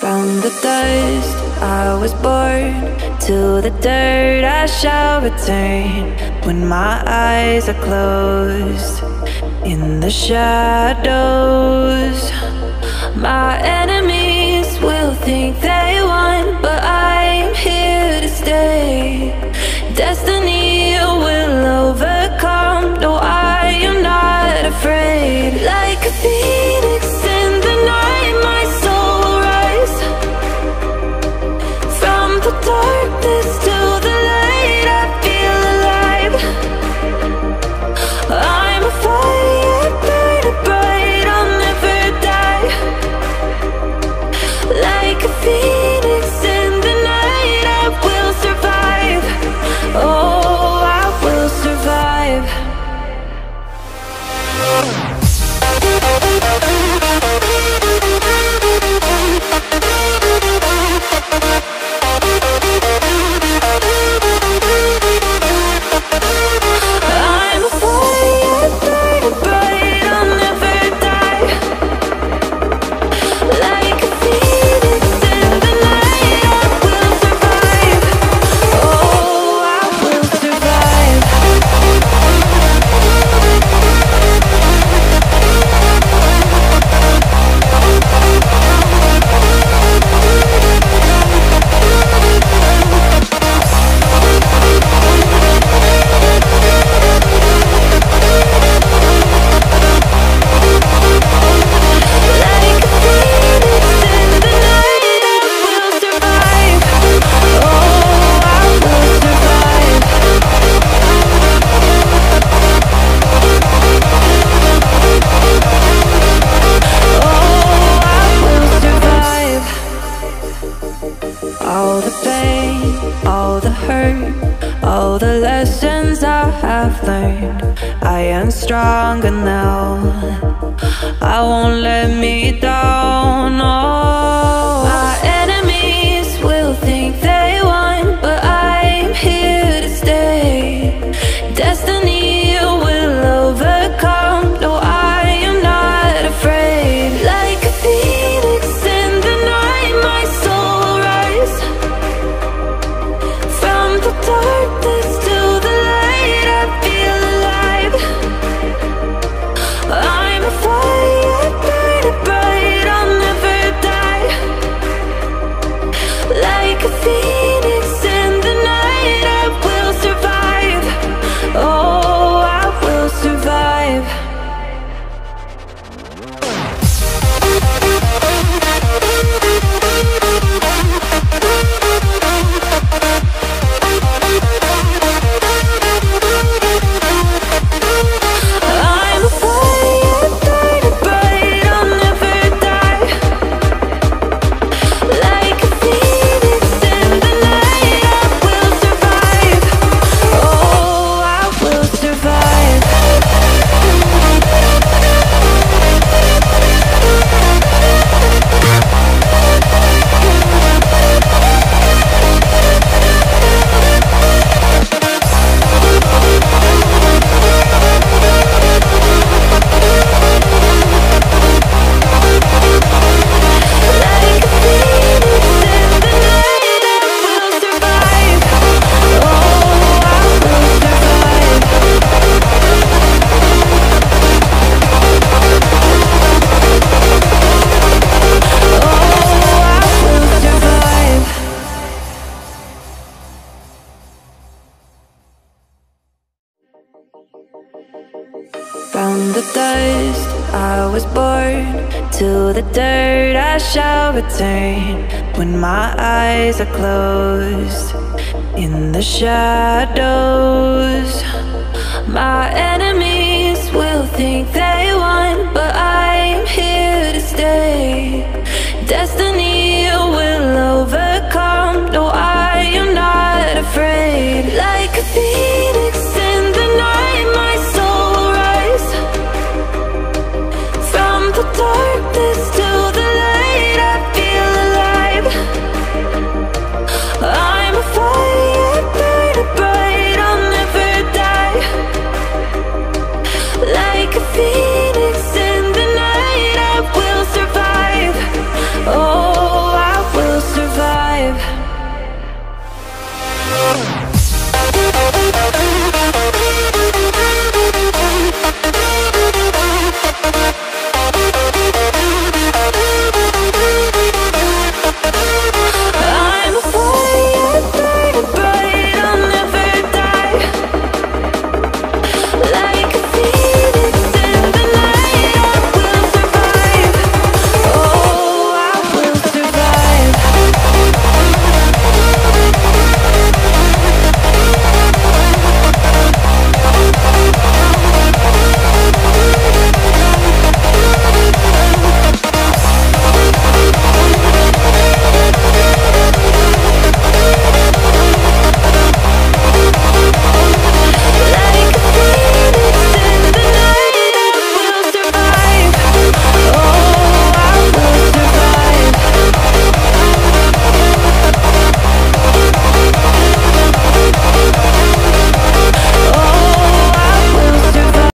From the dust I was born To the dirt I shall return. When my eyes are closed In the shadows My enemies will think that All the lessons I have learned, I am stronger now. I won't let me down. Oh. I was born to the dirt I shall return when my eyes are closed in the shadows my enemy.